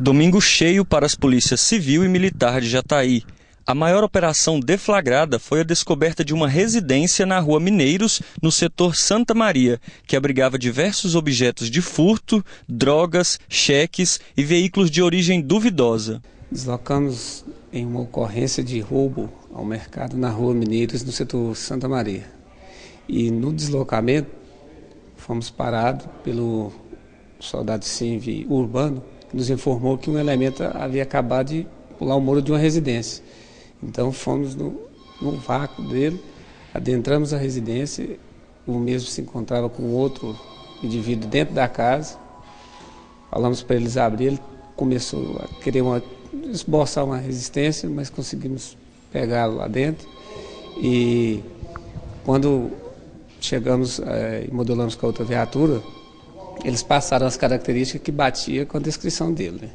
Domingo cheio para as polícias civil e militar de Jataí. A maior operação deflagrada foi a descoberta de uma residência na rua Mineiros, no setor Santa Maria, que abrigava diversos objetos de furto, drogas, cheques e veículos de origem duvidosa. Deslocamos em uma ocorrência de roubo ao mercado na rua Mineiros, no setor Santa Maria. E no deslocamento, fomos parados pelo soldado CIV urbano, nos informou que um elemento havia acabado de pular o muro de uma residência. Então fomos no, no vácuo dele, adentramos a residência, o mesmo se encontrava com outro indivíduo dentro da casa. Falamos para eles abrir, ele começou a querer uma, esboçar uma resistência, mas conseguimos pegá-lo lá dentro. E quando chegamos é, e modelamos com a outra viatura, eles passaram as características que batia com a descrição dele.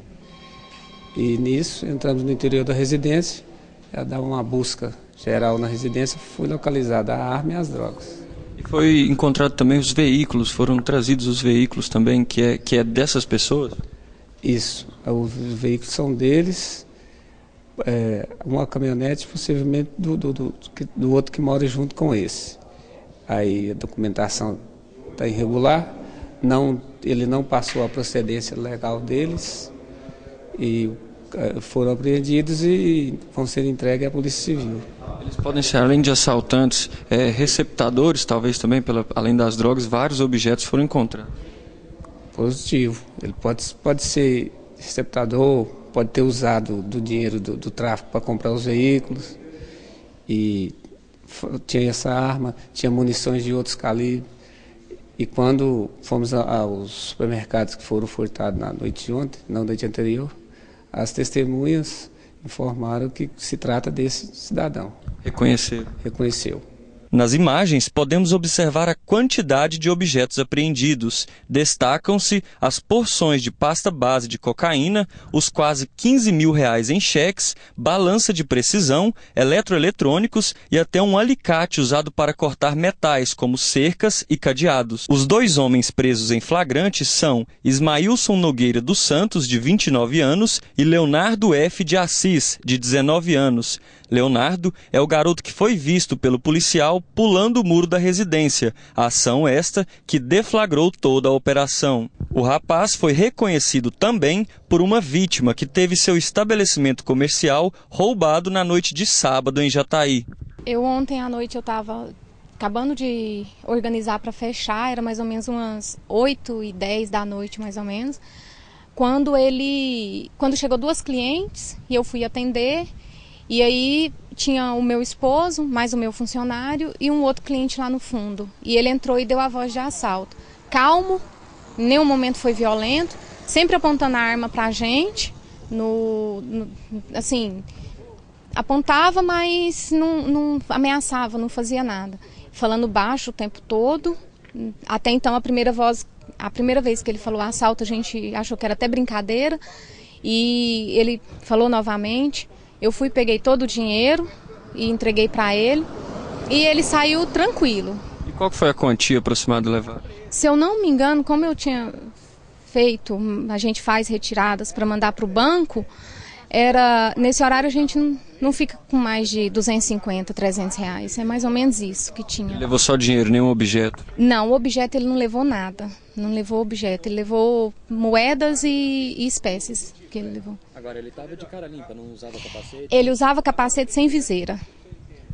E nisso entramos no interior da residência, a dar uma busca geral na residência, foi localizada a arma e as drogas. E foi encontrado também os veículos, foram trazidos os veículos também, que é, que é dessas pessoas? Isso, os veículos são deles, é, uma caminhonete possivelmente do, do, do, do outro que mora junto com esse. Aí a documentação está irregular, não, ele não passou a procedência legal deles e eh, foram apreendidos e vão ser entregues à Polícia Civil. Eles podem ser, além de assaltantes, é, receptadores, talvez também, pela, além das drogas, vários objetos foram encontrados. Positivo. Ele pode, pode ser receptador, pode ter usado do dinheiro do, do tráfico para comprar os veículos. E tinha essa arma, tinha munições de outros calibres. E quando fomos aos supermercados que foram furtados na noite de ontem, na noite anterior, as testemunhas informaram que se trata desse cidadão. Reconheceu. Reconheceu. Nas imagens, podemos observar a quantidade de objetos apreendidos. Destacam-se as porções de pasta base de cocaína, os quase 15 mil reais em cheques, balança de precisão, eletroeletrônicos e até um alicate usado para cortar metais, como cercas e cadeados. Os dois homens presos em flagrante são Ismailson Nogueira dos Santos, de 29 anos, e Leonardo F. de Assis, de 19 anos. Leonardo é o garoto que foi visto pelo policial pulando o muro da residência, ação esta que deflagrou toda a operação. O rapaz foi reconhecido também por uma vítima que teve seu estabelecimento comercial roubado na noite de sábado em Jataí. Eu ontem à noite eu estava acabando de organizar para fechar, era mais ou menos umas 8 e 10 da noite mais ou menos, quando ele, quando chegou duas clientes e eu fui atender, e aí tinha o meu esposo, mais o meu funcionário e um outro cliente lá no fundo. E ele entrou e deu a voz de assalto. Calmo, nenhum momento foi violento, sempre apontando a arma pra gente, no, no assim, apontava, mas não, não ameaçava, não fazia nada. Falando baixo o tempo todo. Até então a primeira voz, a primeira vez que ele falou assalto, a gente achou que era até brincadeira. E ele falou novamente. Eu fui, peguei todo o dinheiro e entreguei para ele. E ele saiu tranquilo. E qual foi a quantia aproximada levada? Se eu não me engano, como eu tinha feito, a gente faz retiradas para mandar para o banco, era nesse horário a gente não, não fica com mais de 250, 300 reais. É mais ou menos isso que tinha. Ele levou só dinheiro, nenhum objeto? Não, o objeto ele não levou nada. Não levou objeto, ele levou moedas e, e espécies que ele levou. Agora, ele estava de cara limpa, não usava capacete? Ele usava capacete sem viseira.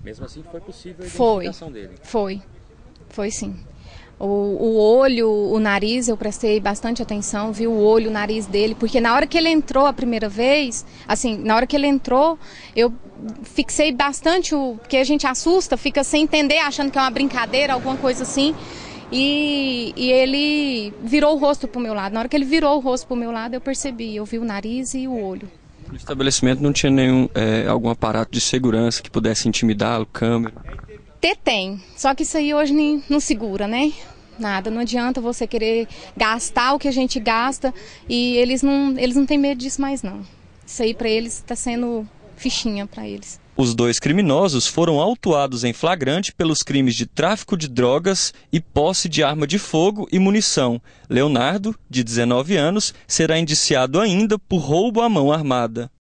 Mesmo assim, foi possível a identificação foi, dele? Foi, foi sim. O, o, olho, o nariz, eu prestei bastante atenção, vi o olho, o nariz dele, porque na hora que ele entrou a primeira vez, assim, na hora que ele entrou, eu fixei bastante o. Porque a gente assusta, fica sem entender, achando que é uma brincadeira, alguma coisa assim. E, e ele virou o rosto para o meu lado. Na hora que ele virou o rosto para o meu lado, eu percebi, eu vi o nariz e o olho. No estabelecimento não tinha nenhum é, algum aparato de segurança que pudesse intimidá-lo, câmera? Tem, só que isso aí hoje nem, não segura, né? Nada, não adianta você querer gastar o que a gente gasta e eles não, eles não têm medo disso mais não. Isso aí para eles está sendo fichinha para eles. Os dois criminosos foram autuados em flagrante pelos crimes de tráfico de drogas e posse de arma de fogo e munição. Leonardo, de 19 anos, será indiciado ainda por roubo à mão armada.